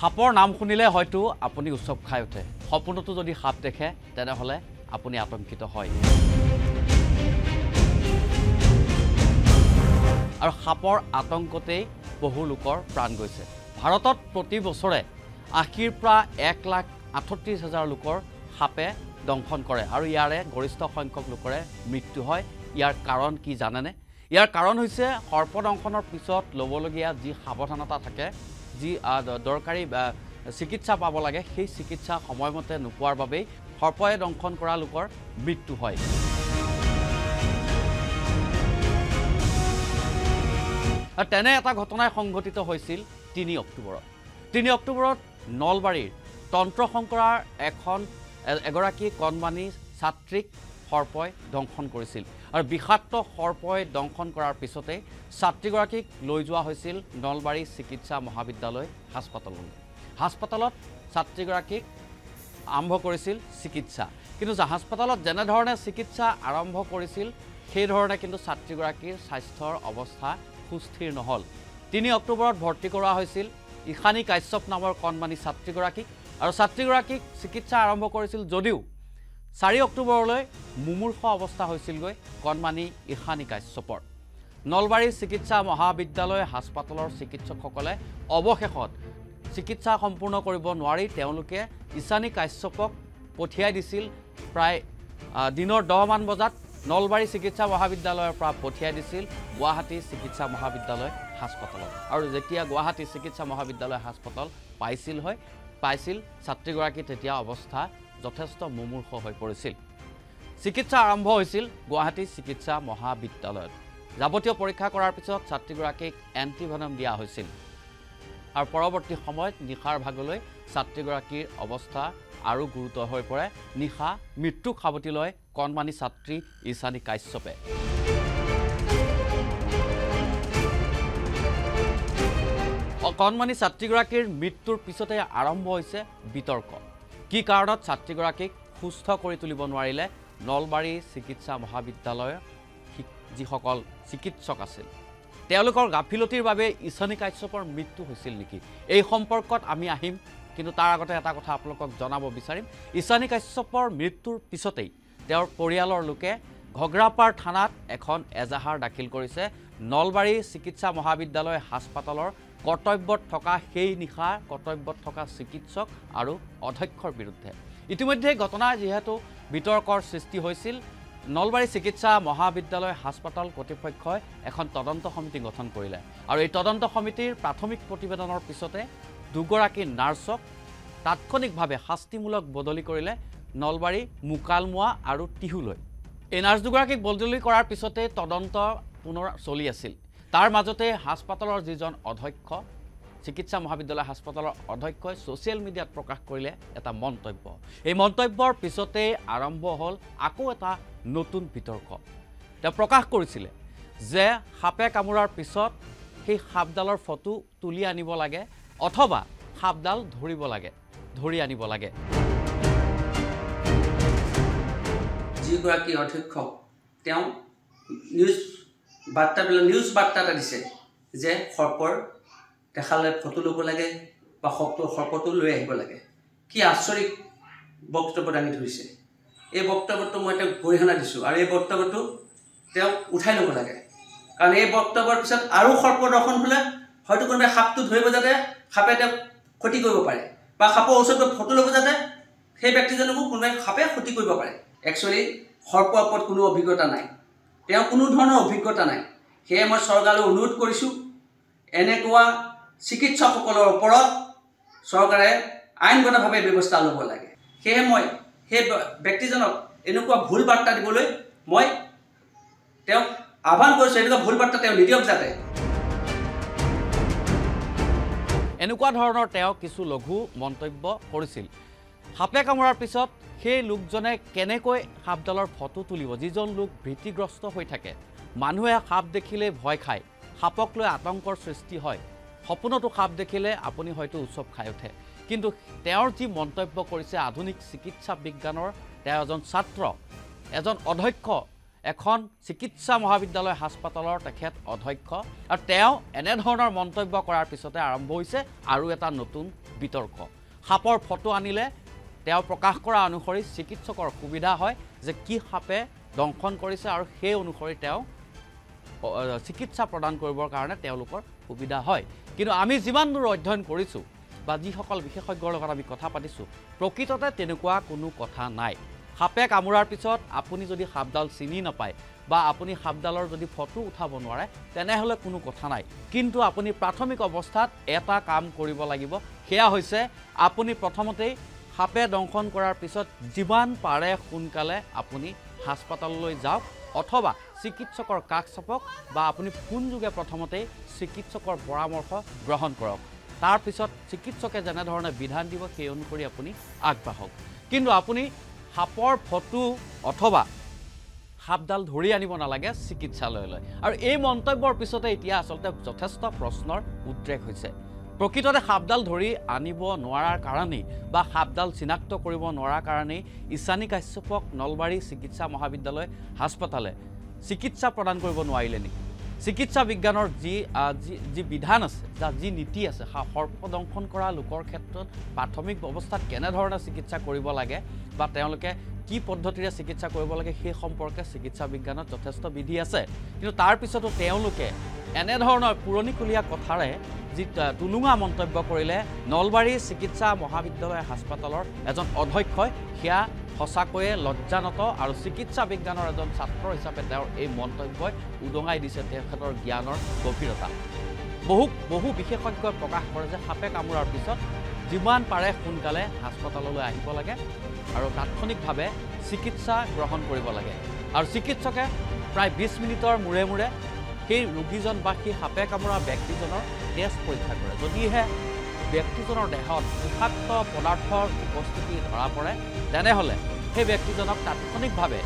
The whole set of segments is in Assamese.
সাপৰ নাম শুনিলে হয়তো আপুনি উৎসৱ খাই উঠে। সপোনতো যদি সাপ দেখে তেনেহ'লে আপুনি আতংকিত হয়। আৰু সাপৰ আতংকতেই বহু লোকৰ প্ৰাণ গৈছে। ভাৰতত প্ৰতি বছৰে আশীৰ পৰা এক লাখ আঠত্ৰিছ হাজাৰ লোকৰ সাপে দংশন কৰে আৰু ইয়াৰে গৰিষ্ঠ সংখ্যক লোকৰে মৃত্যু হয়। ইয়াৰ কাৰণ কি জানেনে? ইয়াৰ কাৰণ হৈছে সৰ্পদংশনৰ পিছত ল'বলগীয়া যি সাৱধানতা থাকে যি দৰকাৰী চিকিৎসা পাব লাগে সেই চিকিৎসা সময়মতে নোপোৱাৰ বাবেই সৰ্পই দংশন কৰা লোকৰ মৃত্যু হয়। তেনে এটা ঘটনাই সংঘটিত হৈছিল তিনি অক্টোবৰত। তিনি অক্টোবৰত নলবাৰীৰ তন্ত্ৰশংকৰাৰ এখন এ- এগৰাকী কণমানি ছাত্ৰীক সৰ্পই দংশন কৰিছিল। আৰু বিষাক্ত সৰ্পই দংশন কৰাৰ পিছতে ছাত্ৰীগৰাকীক লৈ যোৱা হৈছিল নলবাৰী চিকিৎসা মহাবিদ্যালয় হাস্পাতাললৈ। হাস্পাতালত ছাত্ৰীগৰাকীক আৰম্ভ কৰিছিল চিকিৎসা। কিন্তু হাস্পাতালত যেনেধৰণে চিকিৎসা আৰম্ভ কৰিছিল সেইধৰণে কিন্তু ছাত্ৰীগৰাকীৰ স্বাস্থ্যৰ অৱস্থা সুস্থিৰ নহ'ল। তিনি অক্টোবৰত ভৰ্তি কৰোৱা হৈছিল ঈশানী কাশ্যপ নামৰ কণমানি ছাত্ৰীগৰাকীক আৰু ছাত্ৰীগৰাকীক চিকিৎসা আৰম্ভ কৰিছিল যদিও চাৰি অক্টোবৰলৈ মুমূৰ্ষ অৱস্থা হৈছিলগৈ কণমানি ঈশানী কাশ্যপৰ নলবাৰী চিকিৎসা মহাবিদ্যালয় হাস্পাতালৰ চিকিৎসকসকলে অৱশেষত চিকিৎসা সম্পূৰ্ণ কৰিব নোৱাৰি তেওঁলোকে ঈশানী কাশ্যপক পঠিয়াই দিছিল প্ৰায় দিনৰ দহমান বজাত নলবাৰী চিকিৎসা মহাবিদ্যালয়ৰ পৰা পঠিয়াই দিছিল গুৱাহাটী চিকিৎসা মহাবিদ্যালয় হাস্পাতালত। আৰু যেতিয়া গুৱাহাটী চিকিৎসা মহাবিদ্যালয় হাস্পাতাল পাইছিল হয় পাইছিল ছাত্ৰীগৰাকী তেতিয়া অৱস্থা যথেষ্ট মুমূৰ্ষ হৈ পৰিছিল। চিকিৎসা আৰম্ভ হৈছিল গুৱাহাটী চিকিৎসা মহাবিদ্যালয়ত। যাৱতীয় পৰীক্ষা কৰাৰ পিছত ছাত্ৰীগৰাকীক এণ্টিভেনম দিয়া হৈছিল। আৰু পৰৱৰ্তী সময়ত নিশাৰ ভাগলৈ ছাত্ৰীগৰাকীৰ অৱস্থা আৰু গুৰুতৰ হৈ পৰে। নিশা মৃত্যুক সাৱটি লয় কণমানি ছাত্ৰী ঈশানী কাশ্যপে। কণমানি ছাত্ৰীগৰাকীৰ মৃত্যুৰ পিছতে আৰম্ভ হৈছে বিতৰ্ক। কি কাৰণত ছাত্ৰীগৰাকীক সুস্থ কৰি তুলিব নোৱাৰিলে নলবাৰী চিকিৎসা মহাবিদ্যালয়ৰ শিক- যিসকল চিকিৎসক আছিল? তেওঁলোকৰ গাফিলতিৰ বাবে ঈশানী কাশ্যপৰ মৃত্যু হৈছিল নেকি? এই সম্পৰ্কত আমি আহিম কিন্তু তাৰ আগতে এটা কথা আপোনালোকক জনাব বিচাৰিম। ঈশানী কাশ্যপৰ মৃত্যুৰ পিছতেই তেওঁৰ পৰিয়ালৰ লোকে ঘগ্ৰাপাৰ থানাত এখন এজাহাৰ দাখিল কৰিছে। নলবাৰী চিকিৎসা মহাবিদ্যালয় হাস্পাতালৰ কৰ্তব্যত থকা সেই নিশা কৰ্তব্যত থকা চিকিৎসক আৰু অধ্যক্ষৰ বিৰুদ্ধে। ইতিমধ্যে ঘটনা যিহেতু বিতৰ্কৰ সৃষ্টি হৈছিল নলবাৰী চিকিৎসা মহাবিদ্যালয় হাস্পাতাল কৰ্তৃপক্ষই এখন তদন্ত সমিতি গঠন কৰিলে। আৰু এই তদন্ত সমিতিৰ প্ৰাথমিক প্ৰতিবেদনৰ পিছতে দুগৰাকী নাৰ্ছক তাৎক্ষণিকভাৱে শাস্তিমূলক বদলি কৰিলে নলবাৰী মোকালমোৱা আৰু টিহুলৈ এই নাৰ্ছ দুগৰাকীক বদলি কৰাৰ পিছতে তদন্ত পুনৰ চলি আছিল। তাৰ মাজতে হাস্পাতালৰ যিজন অধ্যক্ষ চিকিৎসা মহাবিদ্যালয় হাস্পাতালৰ অধ্যক্ষই ছ'চিয়েল মিডিয়াত প্ৰকাশ কৰিলে এটা মন্তব্য। এই মন্তব্যৰ পিছতেই আৰম্ভ হ'ল আকৌ এটা নতুন বিতৰ্ক। তেওঁ প্ৰকাশ কৰিছিলে যে সাপে কামোৰাৰ পিছত সেই সাপডালৰ ফটো তুলি আনিব লাগে অথবা সাপডাল ধৰিব লাগে ধৰি আনিব লাগে। যিগৰাকী অধ্যক্ষক তেওঁ নিউজ বাৰ্তাবিলাক নিউজ বাৰ্তা এটা দিছে যে সৰ্পৰ দেখালে ফটো ল'ব লাগে বা সৰ্প সৰ্পটো লৈ আহিব লাগে। কি আচৰিত বক্তব্য দাঙি ধৰিছে। এই বক্তব্যটো মই তেওঁক গৰিহণা দিছোঁ আৰু এই বক্তব্যটো তেওঁক উঠাই ল'ব লাগে। কাৰণ এই বক্তব্যৰ পিছত আৰু সৰ্প দৰ্শন হ'লে হয়তো কোনোবাই সাপটো ধৰিব যাতে সাপে তেওঁক ক্ষতি কৰিব পাৰে বা সাপৰ ওচৰত ফটো ল'ব যাতে সেই ব্যক্তিজনকো কোনোবাই সাপে ক্ষতি কৰিব পাৰে। একচুৱেলি সৰ্পৰ ওপৰত কোনো অভিজ্ঞতা নাই। তেওঁ কোনো ধৰণৰ অভিজ্ঞতা নাই। সেয়ে মই চৰকাৰলৈ অনুৰোধ কৰিছোঁ এনেকুৱা চিকিৎসকসকলৰ ওপৰত চৰকাৰে আইনগতভাৱে ব্যৱস্থা ল'ব লাগে। সেয়ে মই সেই ব্যক্তিজনক এনেকুৱা ভুল বাৰ্তা দিবলৈ মই তেওঁক আহ্বান কৰিছোঁ এনেকুৱা ভুল বাৰ্তা তেওঁ নিদিয়ক যাতে। এনেকুৱা ধৰণৰ তেওঁ কিছু লঘু মন্তব্য কৰিছিল। সাপে কামোৰাৰ পিছত সেই লোকজনে কেনেকৈ সাপডালৰ ফটো তুলিব? যিজন লোক ভীতিগ্ৰস্ত হৈ থাকে মানুহে সাপ দেখিলে ভয় খায় সাপক লৈ আতংকৰ সৃষ্টি হয়। সপোনতো সাপ দেখিলে আপুনি হয়তো উৎসৱ খাই উঠে। কিন্তু তেওঁৰ যি মন্তব্য কৰিছে আধুনিক চিকিৎসা বিজ্ঞানৰ তেওঁ এজন ছাত্ৰ। এজন অধ্যক্ষ এখন চিকিৎসা মহাবিদ্যালয় হাস্পাতালৰ তেখেত অধ্যক্ষ। আৰু তেওঁ এনেধৰণৰ মন্তব্য কৰাৰ পিছতে আৰম্ভ হৈছে আৰু এটা নতুন বিতৰ্ক। সাপৰ ফটো আনিলে তেওঁ প্ৰকাশ কৰা অনুসৰি চিকিৎসকৰ সুবিধা হয় যে কি সাপে দংশন কৰিছে আৰু সেই অনুসৰি তেওঁ চিকিৎসা প্ৰদান কৰিবৰ কাৰণে তেওঁলোকৰ সুবিধা হয়। কিন্তু আমি যিমান দূৰ অধ্যয়ন কৰিছোঁ বা যিসকল বিশেষজ্ঞৰ লগত আমি কথা পাতিছোঁ প্ৰকৃততে তেনেকুৱা কোনো কথা নাই। সাপে কামোৰাৰ পিছত আপুনি যদি সাপডাল চিনি নাপায় বা আপুনি সাপডালৰ যদি ফটো উঠাব নোৱাৰে তেনেহ'লে কোনো কথা নাই। কিন্তু আপুনি প্ৰাথমিক অৱস্থাত এটা কাম কৰিব লাগিব। সেয়া হৈছে আপুনি প্ৰথমতেই সাপে দংশন কৰাৰ পিছত যিমান পাৰে সোনকালে আপুনি হাস্পাতাললৈ যাওক অথবা চিকিৎসকৰ কাষ চাপক বা আপুনি ফোনযোগে প্ৰথমতেই চিকিৎসকৰ পৰামৰ্শ গ্ৰহণ কৰক। তাৰপিছত চিকিৎসকে যেনেধৰণে বিধান দিব সেই অনুসৰি আপুনি আগবাঢ়ক। কিন্তু আপুনি সাপৰ ফটো অথবা সাপডাল ধৰি আনিব নালাগে চিকিৎসালয়লৈ। আৰু এই মন্তব্যৰ পিছতে এতিয়া আচলতে যথেষ্ট প্ৰশ্নৰ উদ্ৰেক হৈছে। প্ৰকৃততে সাপডাল ধৰি আনিব নোৱাৰাৰ কাৰণেই বা সাপডাল চিনাক্ত কৰিব নোৱাৰাৰ কাৰণেই ঈশানী কাশ্যপক নলবাৰী চিকিৎসা মহাবিদ্যালয় হাস্পতালে চিকিৎসা প্ৰদান কৰিব নোৱাৰিলে নেকি? চিকিৎসা বিজ্ঞানৰ যি যি বিধান আছে যি নীতি আছে সৰ্পদংশন কৰা লোকৰ ক্ষেত্ৰত প্ৰাথমিক অৱস্থাত কেনেধৰণে চিকিৎসা কৰিব লাগে বা তেওঁলোকে কি পদ্ধতিৰে চিকিৎসা কৰিব লাগে সেই সম্পৰ্কে চিকিৎসা বিজ্ঞানত যথেষ্ট বিধি আছে। কিন্তু তাৰ পিছতো তেওঁলোকে এনেধৰণৰ পুৰণিকলীয়া কথাৰে যি টুলুঙা মন্তব্য কৰিলে নলবাৰী চিকিৎসা মহাবিদ্যালয় হাস্পাতালৰ এজন অধ্যক্ষই সেয়া সঁচাকৈয়ে লজ্জানত আৰু চিকিৎসা বিজ্ঞানৰ এজন ছাত্ৰ হিচাপে তেওঁৰ এই মন্তব্যই উদঙাই দিছে তেখেতৰ জ্ঞানৰ গভীৰতা। বহু বহু বিশেষজ্ঞই প্ৰকাশ কৰে যে সাপে কামোৰাৰ পিছত যিমান পাৰে সোনকালে হাস্পতাললৈ আহিব লাগে আৰু তাৎক্ষণিকভাৱে চিকিৎসা গ্ৰহণ কৰিব লাগে। আৰু চিকিৎসকে প্ৰায় বিছ মিনিটৰ মূৰে মূৰে সেই ৰোগীজন বা সেই সাপে কামোৰা ব্যক্তিজনৰ তেজ পৰীক্ষা কৰে। যদিহে ব্যক্তিজনৰ দেহত বিষাক্ত পদাৰ্থৰ উপস্থিতি ধৰা পৰে তেনেহ'লে সেই ব্যক্তিজনক তাৎক্ষণিকভাৱে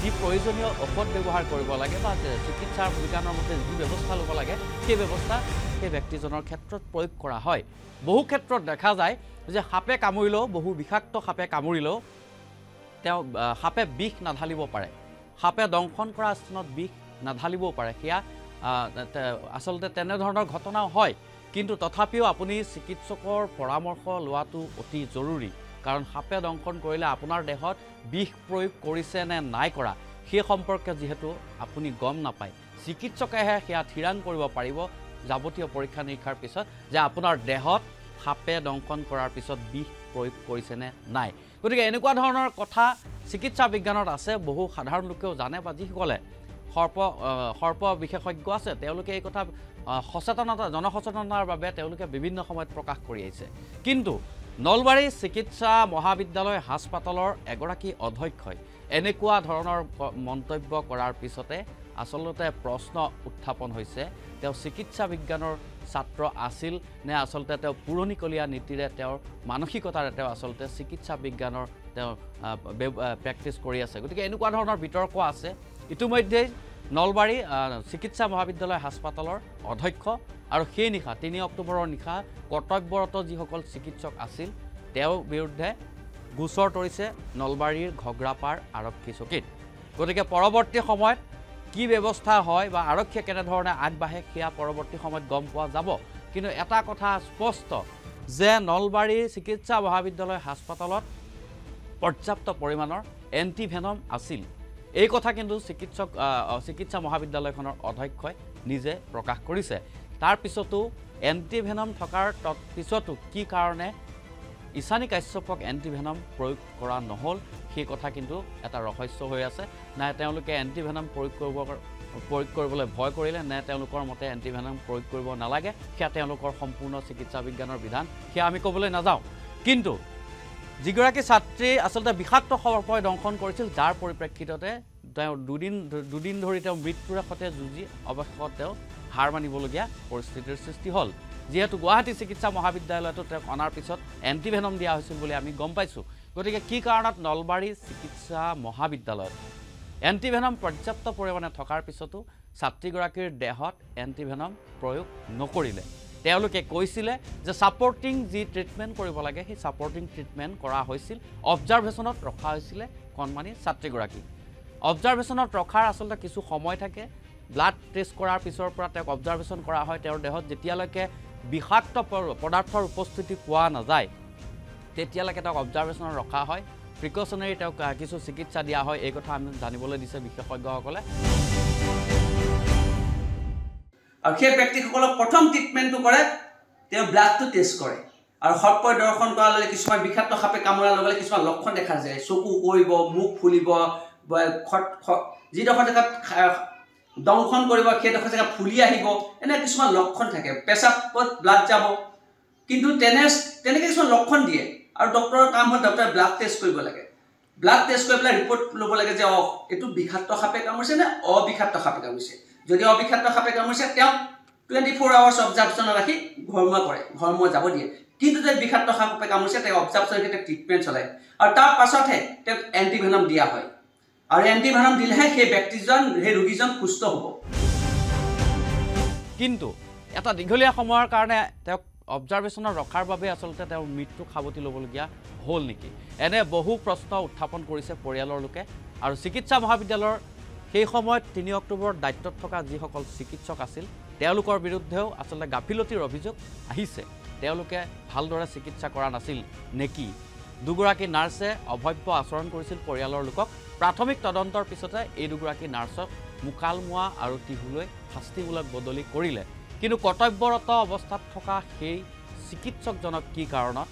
যি প্ৰয়োজনীয় ঔষধ ব্যৱহাৰ কৰিব লাগে বা চিকিৎসাৰ বিজ্ঞানৰ মতে যি ব্যৱস্থা ল'ব লাগে সেই ব্যৱস্থা সেই ব্যক্তিজনৰ ক্ষেত্ৰত প্ৰয়োগ কৰা হয়। বহু ক্ষেত্ৰত দেখা যায় যে সাপে কামুৰিলেও বহু বিষাক্ত সাপে কামুৰিলেও তেওঁ সাপে বিষ নাঢালিব পাৰে। সাপে দংশন কৰা স্থানত বিষ নাঢালিবও পাৰে। সেয়া আচলতে তেনেধৰণৰ ঘটনাও হয়। কিন্তু তথাপিও আপুনি চিকিৎসকৰ পৰামৰ্শ লোৱাটো অতি জৰুৰী। কাৰণ সাপে দংশন কৰিলে আপোনাৰ দেহত বিষ প্ৰয়োগ কৰিছে নে নাই কৰা সেই সম্পৰ্কে যিহেতু আপুনি গম নাপায়। চিকিৎসকেহে সেয়া থিৰাং কৰিব পাৰিব। যাৱতীয় পৰীক্ষা নিৰীক্ষাৰ পিছত যে আপোনাৰ দেহত সাপে দংশন কৰাৰ পিছত বিষ প্ৰয়োগ কৰিছে নে নাই। গতিকে এনেকুৱা ধৰণৰ কথা চিকিৎসা বিজ্ঞানত আছে বহু সাধাৰণ লোকেও জানে বা যিসকলে সৰ্প সৰ্প বিশেষজ্ঞ আছে তেওঁলোকে এই কথা সচেতনতা জনসচেতনতাৰ বাবে তেওঁলোকে বিভিন্ন সময়ত প্ৰকাশ কৰি আহিছে। কিন্তু নলবাৰী চিকিৎসা মহাবিদ্যালয় হাস্পাতালৰ এগৰাকী অধ্যক্ষই এনেকুৱা ধৰণৰ মন্তব্য কৰাৰ পিছতে আচলতে প্ৰশ্ন উত্থাপন হৈছে তেওঁ চিকিৎসা বিজ্ঞানৰ ছাত্ৰ আছিল নে আচলতে তেওঁ পুৰণিকলীয়া নীতিৰে তেওঁৰ মানসিকতাৰে তেওঁ আচলতে চিকিৎসা বিজ্ঞানৰ তেওঁ প্ৰেক্টিছ কৰি আছে। গতিকে এনেকুৱা ধৰণৰ বিতৰ্ক আছে। ইতিমধ্যেই নলবাৰী চিকিৎসা মহাবিদ্যালয় হাস্পাতালৰ অধ্যক্ষ আৰু সেই নিশা তিনি অক্টোবৰৰ নিশা কৰ্তব্যৰত যিসকল চিকিৎসক আছিল তেওঁৰ বিৰুদ্ধে গোচৰ তৰিছে নলবাৰীৰ ঘগ্ৰাপাৰ আৰক্ষী চকীত। গতিকে পৰৱৰ্তী সময়ত কি ব্যৱস্থা হয় বা আৰক্ষীয়ে কেনেধৰণে আগবাঢ়ে সেয়া পৰৱৰ্তী সময়ত গম পোৱা যাব। কিন্তু এটা কথা স্পষ্ট যে নলবাৰীৰ চিকিৎসা মহাবিদ্যালয় হাস্পাতালত পৰ্যাপ্ত পৰিমাণৰ এণ্টিভেনম আছিল। এই কথা কিন্তু চিকিৎসক চিকিৎসা মহাবিদ্যালয়খনৰ অধ্যক্ষই নিজে প্ৰকাশ কৰিছে। তাৰ পিছতো এণ্টিভেনম থকাৰ পিছতো কি কাৰণে ঈশানী কাশ্যপক এণ্টিভেনম প্ৰয়োগ কৰা নহ'ল সেই কথা কিন্তু এটা ৰহস্য হৈ আছে। নাই তেওঁলোকে এণ্টিভেনম প্ৰয়োগ কৰিব প্ৰয়োগ কৰিবলৈ ভয় কৰিলে নে তেওঁলোকৰ মতে এণ্টিভেনম প্ৰয়োগ কৰিব নালাগে সেয়া তেওঁলোকৰ সম্পূৰ্ণ চিকিৎসা বিজ্ঞানৰ বিধান সেয়া আমি ক'বলৈ নাযাওঁ। কিন্তু যিগৰাকী ছাত্ৰী আচলতে বিষাক্ত সৰ্পই দংশন কৰিছিল যাৰ পৰিপ্ৰেক্ষিততে তেওঁ দুদিন দুদিন ধৰি তেওঁ মৃত্যুৰে সৈতে যুঁজি অৱশেষত তেওঁ হাৰ মানিবলগীয়া পৰিস্থিতিৰ সৃষ্টি হ'ল। যিহেতু গুৱাহাটী চিকিৎসা মহাবিদ্যালয়তো তেওঁক অনাৰ পিছত এণ্টিভেনম দিয়া হৈছিল বুলি আমি গম পাইছোঁ। গতিকে কি কাৰণত নলবাৰী চিকিৎসা মহাবিদ্যালয়ত এণ্টিভেনম পৰ্যাপ্ত পৰিমাণে থকাৰ পিছতো ছাত্ৰীগৰাকীৰ দেহত এণ্টিভেনম প্ৰয়োগ নকৰিলে? তেওঁলোকে কৈছিলে যে ছাপৰ্টিং যি ট্ৰিটমেণ্ট কৰিব লাগে সেই ছাপৰ্টিং ট্ৰিটমেণ্ট কৰা হৈছিল। অবজাৰ্ভেশ্যনত ৰখা হৈছিলে কণমানি ছাত্ৰীগৰাকী। অবজাৰ্ভেশ্যনত ৰখাৰ আচলতে কিছু সময় থাকে। ব্লাড টেষ্ট কৰাৰ পিছৰ পৰা তেওঁক অবজাৰ্ভেশ্যন কৰা হয় তেওঁৰ দেহত যেতিয়ালৈকে বিষাক্ত পদাৰ্থৰ উপস্থিতি পোৱা নাযায় তেতিয়ালৈকে তেওঁক অবজাৰ্ভেশ্যনত ৰখা হয়। প্ৰিকশ্যনেৰী তেওঁক কিছু চিকিৎসা দিয়া হয় এই কথা আমি জানিবলৈ দিছে বিশেষজ্ঞসকলে। আৰু সেই ব্যক্তিসকলক প্ৰথম ট্ৰিটমেণ্টটো কৰে তেওঁ ব্লাডটো টেষ্ট কৰে। আৰু সৰ্পই দৰ্শন কৰাৰ লগে কিছুমান বিষাক্ত সাপে কামোৰাৰ লগে লগে কিছুমান লক্ষণ দেখা যায়। চকু কৰিব মুখ ফুলিব যিডোখৰ জেগাত দংশন কৰিব সেইডোখৰ জেগাত ফুলি আহিব এনে কিছুমান লক্ষণ থাকে। পেচাবত ব্লাড যাব। কিন্তু তেনে তেনেকৈ কিছুমান লক্ষণ দিয়ে। আৰু ডক্টৰৰ কাম হ'ল ডক্টৰে ব্লাড টেষ্ট কৰিব লাগে। ব্লাড টেষ্ট কৰি পেলাই ৰিপৰ্ট ল'ব লাগে যে অঁ এইটো বিষাক্ত সাপে কামুৰিছে নে অবিষাক্ত সাপে কামুৰিছে। যদি অবিষাক্ত সাপে কামুৰিছে তেওঁক টুৱেণ্টি ফ'ৰ আৱাৰ্ছ অবজাৰ্ভেশ্যনত ৰাখি ঘৰমুৱা কৰে ঘৰমুৱা যাব দিয়ে। কিন্তু যদি বিষাক্ত সাপে কামুৰিছে তেওঁ অবজাৰ্ভেশ্যন ৰাখি তেওঁক ট্ৰিটমেণ্ট চলায়। আৰু তাৰ পাছতহে তেওঁক এণ্টিভেনম দিয়া হয়। আৰু এণ্টিভেনম দিলেহে সেই ব্যক্তিজন সেই ৰোগীজন সুস্থ হ'ব। কিন্তু এটা দীঘলীয়া সময়ৰ কাৰণে তেওঁক অবজাৰ্ভেশ্যনত ৰখাৰ বাবে আচলতে তেওঁৰ মৃত্যু সাৱটি ল'বলগীয়া হ'ল নেকি? এনে বহু প্ৰশ্ন উত্থাপন কৰিছে পৰিয়ালৰ লোকে। আৰু চিকিৎসা মহাবিদ্যালয়ৰ সেই সময়ত তিনি অক্টোবৰত দায়িত্বত থকা যিসকল চিকিৎসক আছিল তেওঁলোকৰ বিৰুদ্ধেও আচলতে গাফিলতিৰ অভিযোগ আহিছে। তেওঁলোকে ভালদৰে চিকিৎসা কৰা নাছিল নেকি? দুগৰাকী নাৰ্ছে অভব্য আচৰণ কৰিছিল পৰিয়ালৰ লোকক। প্ৰাথমিক তদন্তৰ পিছতে এই দুগৰাকী নাৰ্ছক মোকালমোৱা আৰু টিহুলৈ শাস্তিমূলক বদলি কৰিলে। কিন্তু কৰ্তব্যৰত অৱস্থাত থকা সেই চিকিৎসকজনক কি কাৰণত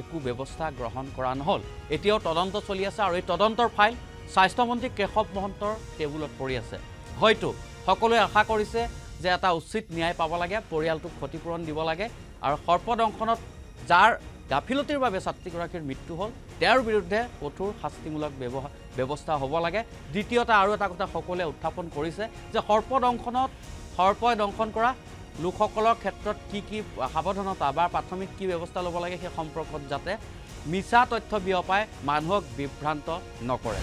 একো ব্যৱস্থা গ্ৰহণ কৰা নহ'ল? এতিয়াও তদন্ত চলি আছে আৰু এই তদন্তৰ ফাইল স্বাস্থ্যমন্ত্ৰী কেশৱ মহন্তৰ টেবুলত পৰি আছে। হয়তো সকলোৱে আশা কৰিছে যে এটা উচিত ন্যায় পাব লাগে পৰিয়ালটোক ক্ষতিপূৰণ দিব লাগে আৰু সৰ্পদংশনত যাৰ গাফিলতিৰ বাবে ছাত্ৰীগৰাকীৰ মৃত্যু হ'ল তেওঁৰ বিৰুদ্ধে কঠোৰ শাস্তিমূলক ব্যৱস্থা হ'ব লাগে। দ্বিতীয়তে আৰু এটা কথা সকলোৱে উত্থাপন কৰিছে যে সৰ্পদংশনত সৰ্পই দংশন কৰা লোকসকলৰ ক্ষেত্ৰত কি কি সাৱধানতা বা প্ৰাথমিক কি ব্যৱস্থা ল'ব লাগে সেই সম্পৰ্কত যাতে মিছা তথ্য বিয়পাই মানুহক বিভ্ৰান্ত নকৰে।